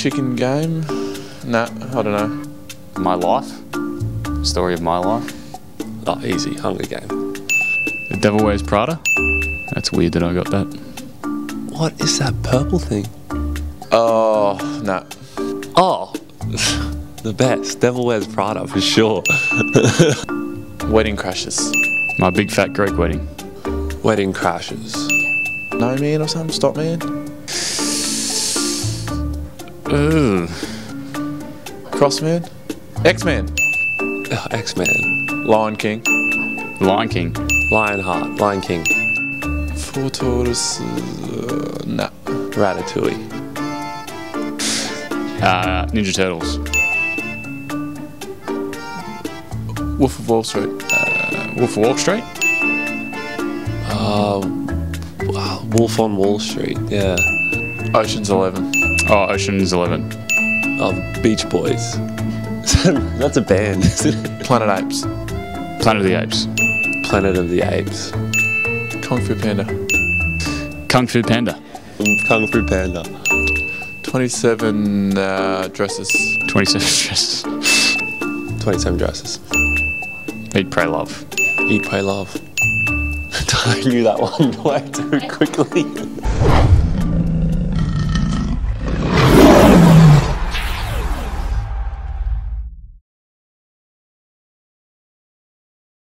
Chicken game? Nah, I don't know. My life. Story of my life. Oh, easy. Hunger Game. The Devil Wears Prada. That's weird that I got that. What is that purple thing? Oh, nah. Oh, the best. Devil Wears Prada for sure. Wedding Crashers. My big fat Greek wedding. Wedding Crashers. No man or something? Stop man? Ooh. Cross man? X Man? Oh, X Men. Lion King? Lion King. Lionheart. Lion King. Four tortoises. Uh, nah. Ratatouille. Uh, Ninja Turtles. Wolf of Wall Street. Uh, Wolf of Wall Street. Uh, Wolf on Wall Street. Yeah. Ocean's Eleven. Oh, Ocean's Eleven. Oh, Beach Boys. That's a band. Planet Apes. Planet of the Apes. Planet of the Apes. Kung Fu Panda. Kung Fu Panda. Kung Fu Panda. 27 uh, dresses. 27 dresses. 27 dresses. Eat, pray, love. Eat, pray, love. I knew that one way too quickly.